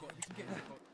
got. We can get in the car.